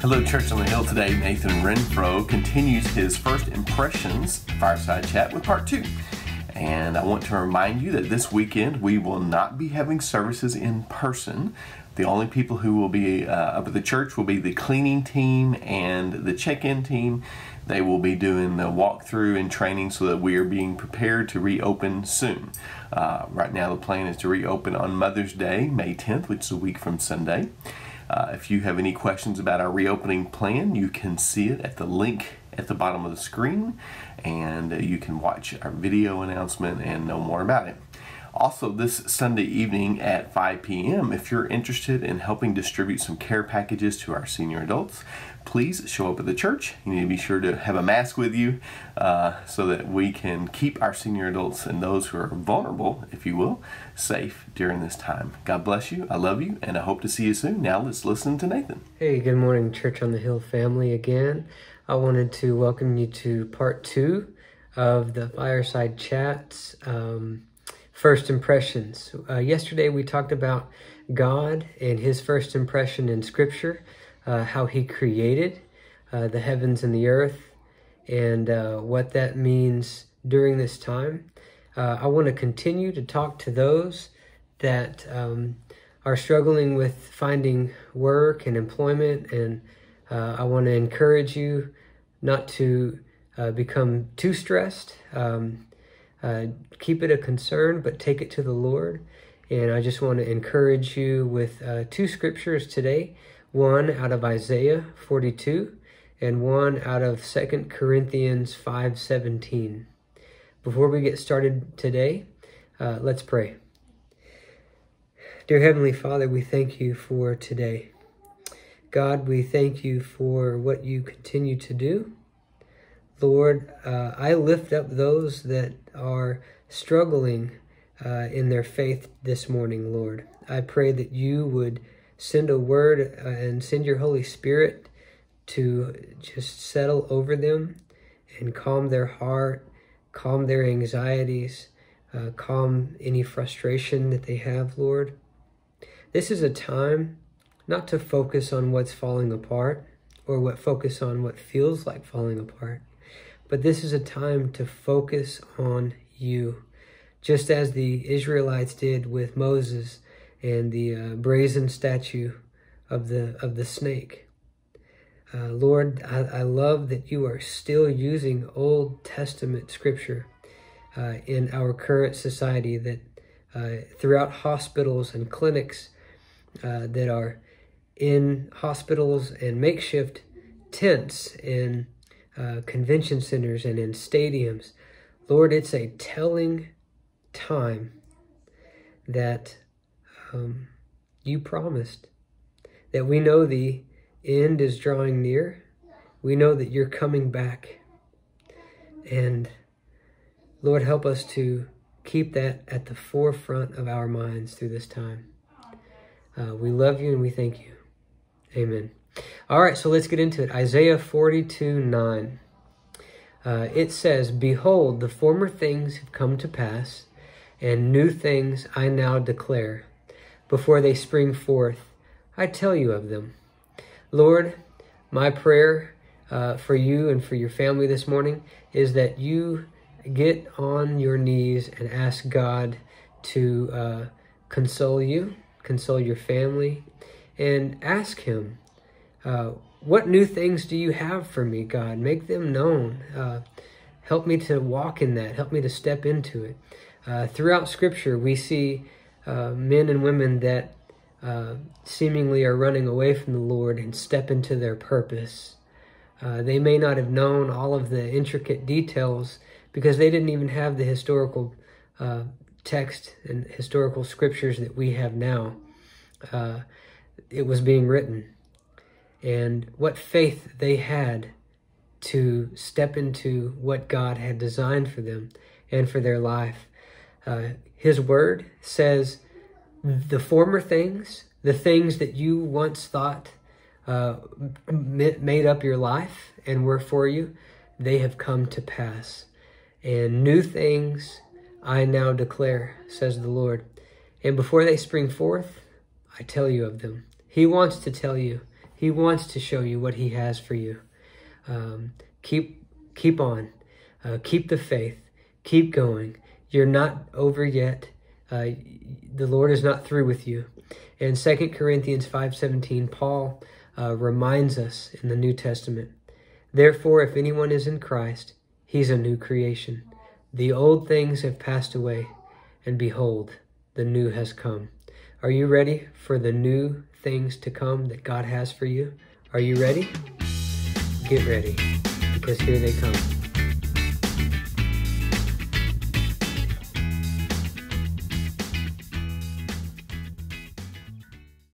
Hello, Church on the Hill today. Nathan Renfro continues his first impressions fireside chat with part two. And I want to remind you that this weekend we will not be having services in person. The only people who will be uh, up at the church will be the cleaning team and the check in team. They will be doing the walkthrough and training so that we are being prepared to reopen soon. Uh, right now, the plan is to reopen on Mother's Day, May 10th, which is a week from Sunday. Uh, if you have any questions about our reopening plan, you can see it at the link at the bottom of the screen, and uh, you can watch our video announcement and know more about it. Also, this Sunday evening at 5 p.m., if you're interested in helping distribute some care packages to our senior adults, please show up at the church. You need to be sure to have a mask with you uh, so that we can keep our senior adults and those who are vulnerable, if you will, safe during this time. God bless you. I love you, and I hope to see you soon. Now, let's listen to Nathan. Hey, good morning, Church on the Hill family again. I wanted to welcome you to part two of the Fireside Chats. Um, First impressions. Uh, yesterday we talked about God and his first impression in Scripture, uh, how he created uh, the heavens and the earth, and uh, what that means during this time. Uh, I want to continue to talk to those that um, are struggling with finding work and employment, and uh, I want to encourage you not to become too stressed. Um, uh, keep it a concern, but take it to the Lord. And I just want to encourage you with uh, two scriptures today one out of Isaiah 42 and one out of Second Corinthians 5:17. Before we get started today, uh, let's pray. Dear Heavenly Father, we thank you for today. God, we thank you for what you continue to do. Lord, uh, I lift up those that are struggling uh, in their faith this morning, Lord. I pray that you would send a word uh, and send your Holy Spirit to just settle over them and calm their heart, calm their anxieties, uh, calm any frustration that they have, Lord. This is a time not to focus on what's falling apart or what focus on what feels like falling apart, but this is a time to focus on you, just as the Israelites did with Moses and the uh, brazen statue of the of the snake. Uh, Lord, I, I, love that you are still using Old Testament scripture uh, in our current society. That uh, throughout hospitals and clinics uh, that are in hospitals and makeshift tents and uh, convention centers and in stadiums. Lord, it's a telling time that um, you promised, that we know the end is drawing near. We know that you're coming back. And Lord, help us to keep that at the forefront of our minds through this time. Uh, we love you and we thank you. Amen. All right, so let's get into it. Isaiah 42 9. Uh, it says, Behold, the former things have come to pass, and new things I now declare. Before they spring forth, I tell you of them. Lord, my prayer uh, for you and for your family this morning is that you get on your knees and ask God to uh, console you, console your family, and ask Him uh, what new things do you have for me, God? Make them known. Uh, help me to walk in that. Help me to step into it. Uh, throughout Scripture, we see uh, men and women that uh, seemingly are running away from the Lord and step into their purpose. Uh, they may not have known all of the intricate details because they didn't even have the historical text and historical scriptures that we have now. it was being written and what faith they had to step into what God had designed for them and for their life. Uh, his word says, the former things, the things that you once thought uh, made up your life and were for you, they have come to pass. And new things I now declare, says the Lord. And before they spring forth, I tell you of them. He wants to tell you He wants to show you what He has for you. Um, keep keep on, uh, keep the faith, keep going. You're not over yet. Uh, the Lord is not through with you. In 2 Corinthians 5:17, Paul uh, reminds us in the New Testament, therefore if anyone is in Christ, he's a new creation. The old things have passed away, and behold, the new has come. Are you ready for the new things to come that God has for you? Are you ready? Get ready, because here they come.